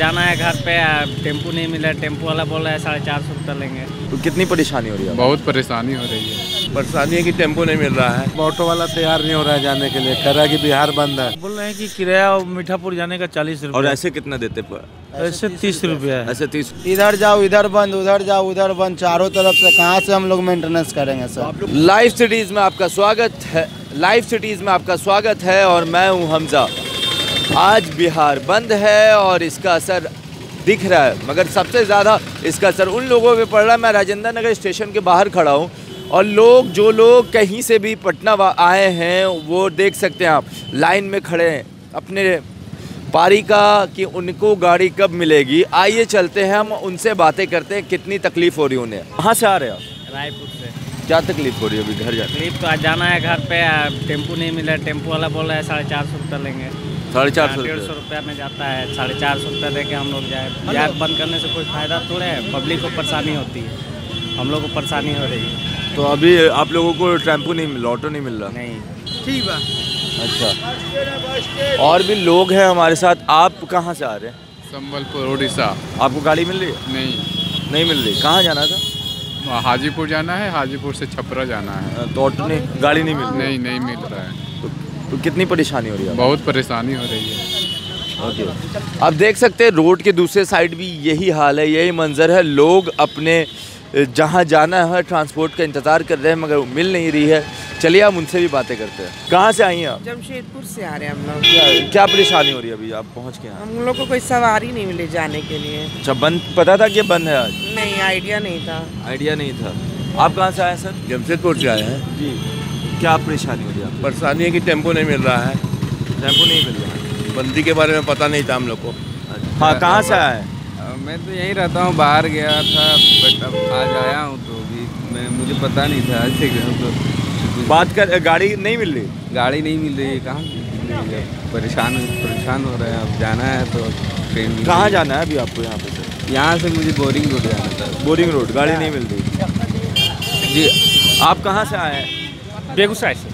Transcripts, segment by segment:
जाना है घर पे टेंपू नहीं मिला टेंपू वाला बोल रहा है साढ़े चार सौ रुपया लेंगे। तो कितनी परेशानी हो रही है? बहुत परेशानी हो रही है। परेशानी है कि टेंपो नहीं मिल रहा है। ऑटो वाला तैयार नहीं हो रहा है जाने के लिए। कह रहा है कि बिहार बंद है। बोल रहे हैं कि किराया और मीठापुर जाने का चालीस और ऐसे कितना देते ऐसे तीस रुपया है। ऐसे तीस इधर जाओ इधर बंद उधर जाओ उधर बंद चारों तरफ़ से कहाँ से हम लोग मेंटेनेंस करेंगे सर लाइव सिटीज़ में आपका स्वागत है। लाइव सिटीज़ में आपका स्वागत है और मैं हूँ हमजा। आज बिहार बंद है और इसका असर दिख रहा है। मगर सबसे ज़्यादा इसका असर उन लोगों पे पड़ रहा है। मैं राजेंद्र नगर स्टेशन के बाहर खड़ा हूँ और लोग जो लोग कहीं से भी पटना आए हैं वो देख सकते हैं आप। लाइन में खड़े हैं। अपने पारी का कि उनको गाड़ी कब मिलेगी। आइए चलते हैं हम उनसे बातें करते हैं कितनी तकलीफ़ हो रही है उन्हें। कहाँ से आ रहे हो रायपुर से। क्या तकलीफ़ हो रही है अभी घर जाने तकलीफ़ तो आज जाना है घर पे टेंपू नहीं मिला टेंपू वाला बोल रहा है साढ़े चार सौ रुपया लेंगे। साढ़े चार सौ डेढ़ सौ रुपया। में जाता है साढ़े चार सौ रुपया दे के हम लोग जाए। यार बंद करने से कोई फ़ायदा थोड़े है? पब्लिक को परेशानी होती है। हम लोग को परेशानी हो रही है। तो अभी आप लोगों को टेंपो नहीं मिल रहा ऑटो नहीं मिल रहा? नहीं। अच्छा। और भी लोग हैं हमारे साथ आप कहाँ से आ रहे हैं? संबलपुर उड़ीसा आपको गाड़ी मिल रही है? नहीं। नहीं मिल रही। कहाँ जाना था? हाजीपुर जाना है हाजीपुर से छपरा जाना है तो ऑटो नहीं गाड़ी नहीं मिल रही। नहीं नहीं मिल रहा है। तो, कितनी परेशानी हो रही है? बहुत परेशानी हो रही है। ओके। आप देख सकते हैं रोड के दूसरे साइड भी यही हाल है यही मंजर है। लोग अपने जहाँ जाना है ट्रांसपोर्ट का इंतज़ार कर रहे हैं मगर वो मिल नहीं रही है। चलिए हम उनसे भी बातें करते हैं। कहाँ से आई हैं आप? जमशेदपुर से आ रहे हैं हम लोग। क्या क्या परेशानी हो रही है अभी? आप पहुँच के हम लोग को कोई सवारी नहीं मिली जाने के लिए। अच्छा बंद पता था कि बंद है आज? नहीं आइडिया नहीं था। आइडिया नहीं था। आप कहाँ से आए सर? जमशेदपुर से आए हैं। जी। क्या परेशानी हो रही है परेशानी है कि टेंपो नहीं मिल रहा है। टेंपो नहीं मिल रहा है। बंदी के बारे में पता नहीं था हम लोग को। हाँ कहाँ से आया है? मैं तो यहीं रहता हूँ बाहर गया था बट अब आज आया हूँ तो अभी मैं मुझे पता नहीं था आज गया तो बात कर गाड़ी नहीं मिल रही? गाड़ी नहीं मिल रही है कहाँ परेशान परेशान हो रहे हैं अब जाना है तो ट्रेन कहाँ जाना है अभी आपको यहाँ पे यहाँ से मुझे बोरिंग रोड जाना था। बोरिंग रोड गाड़ी नहीं मिल रही। जी। आप कहाँ से आए हैं? बेगूसराय से।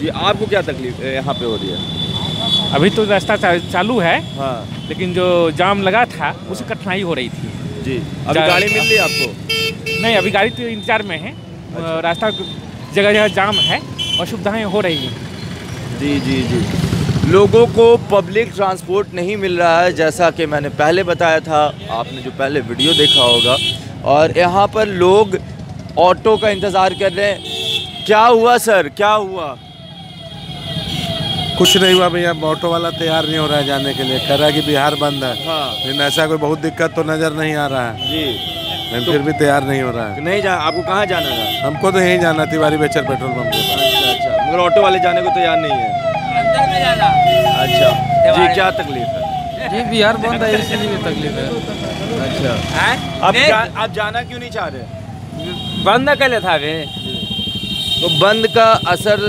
जी आपको क्या तकलीफ़ यहाँ पे हो रही है? अभी तो रास्ता चालू है हाँ। लेकिन जो जाम लगा था उससे कठिनाई हो रही थी। जी अभी गाड़ी मिल रही आपको? नहीं अभी गाड़ी तो इंतज़ार में है। अ, रास्ता जगह जगह जाम है असुविधाएँ हो रही हैं। जी जी जी। लोगों को पब्लिक ट्रांसपोर्ट नहीं मिल रहा है जैसा कि मैंने पहले बताया था। आपने जो पहले वीडियो देखा होगा। और यहाँ पर लोग ऑटो का इंतज़ार कर रहे हैं। क्या हुआ सर? क्या हुआ? कुछ नहीं हुआ भैया ऑटो वाला तैयार नहीं हो रहा है जाने के लिए। कह रहा है कि बिहार बंद है। हाँ। लेकिन ऐसा कोई बहुत दिक्कत तो नज़र नहीं आ रहा है। जी। लेकिन फिर भी तैयार नहीं हो रहा है। नहीं जा आपको कहाँ जाना था? हमको तो यहीं जाना तिवारी बेचर पेट्रोल पंप के अच्छा अच्छा। मगर ऑटो वाले जाने को तैयार नहीं है? अच्छा। जी क्या तकलीफ़ है? जी बिहार बंद है इसलिए तकलीफ़ है। अच्छा। आप आप जाना क्यों नहीं चाह रहे? बंद कर ले था वे तो बंद का असर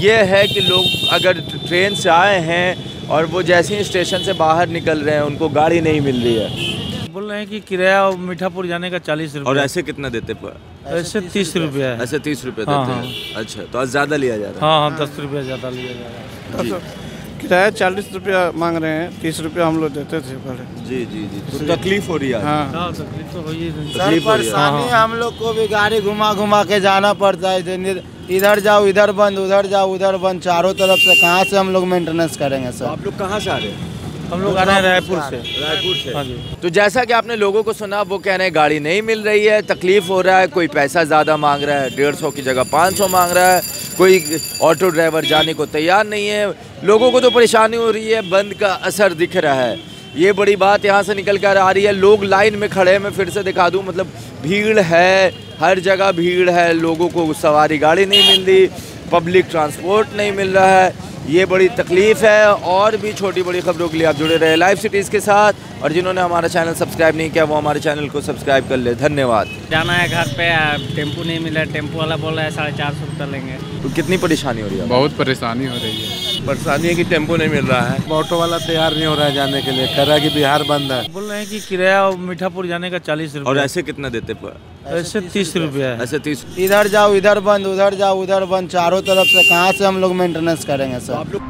ये है कि लोग अगर ट्रेन से आए हैं और वो जैसे ही स्टेशन से बाहर निकल रहे हैं उनको गाड़ी नहीं मिल रही है। बोल रहे हैं कि किराया और मीठापुर जाने का चालीस रुपये। और ऐसे कितना देते पर ऐसे तीस रुपया ऐसे तीस रुपये हाँ, देते हैं? अच्छा तो आज ज़्यादा लिया जा रहा हाँ। हाँ दस रुपया ज़्यादा लिया जा रहा है। किराया चालीस रुपया मांग रहे हैं तीस रुपया हम लोग देते थे पहले। जी जी जी। तो तकलीफ़ हो रही है हाँ। हाँ तकलीफ़ तो हो ही रही है। सर तकलीफ़ हो रही है। परेशानी हम लोग को भी गाड़ी घुमा घुमा के जाना पड़ता है इधर- इधर जाओ इधर बंद उधर जाओ उधर बंद चारों तरफ़ से कहाँ से हम लोग मेंटेनेंस करेंगे तो सर आप लोग कहाँ से आ रहे हैं? हम लोग आ रहे हैं रायपुर से रायपुर से? हाँ जी। तो जैसा कि आपने लोगों को सुना वो कह रहे हैं गाड़ी नहीं मिल रही है तकलीफ़ हो रहा है कोई पैसा ज़्यादा मांग रहा है डेढ़ सौ की जगह पाँच सौ मांग रहा है कोई ऑटो ड्राइवर जाने को तैयार नहीं है। लोगों को तो परेशानी हो रही है, बंद का असर दिख रहा है। ये बड़ी बात यहाँ से निकल कर आ रही है। लोग लाइन में खड़े हैं, मैं फिर से दिखा दूँ मतलब भीड़ है, हर जगह भीड़ है, लोगों को सवारी गाड़ी नहीं मिल रही, पब्लिक ट्रांसपोर्ट नहीं मिल रहा है। ये बड़ी तकलीफ़ है और भी छोटी बड़ी खबरों के लिए आप जुड़े रहे लाइव सिटीज़ के साथ। और जिन्होंने हमारा चैनल सब्सक्राइब नहीं किया वो हमारे चैनल को सब्सक्राइब कर ले। धन्यवाद। जाना है घर पे टेंपू नहीं मिला टेंपू वाला बोल रहा है साढ़े चार सौ रुपया लेंगे। तो कितनी परेशानी हो रही है बहुत परेशानी हो रही है। परेशानी है कि टेंपो नहीं मिल रहा है। ऑटो वाला तैयार नहीं हो रहा है जाने के लिए। कह रहा है कि बिहार बंद है। बोल रहे हैं कि किराया और मीठापुर जाने का चालीस और ऐसे कितना देते ऐसे तीस रुपया। ऐसे तीस। इधर जाओ इधर बंद उधर जाओ उधर बंद। चारों तरफ़ से कहाँ से हम लोग मेंटेनेंस करेंगे सर आप लोग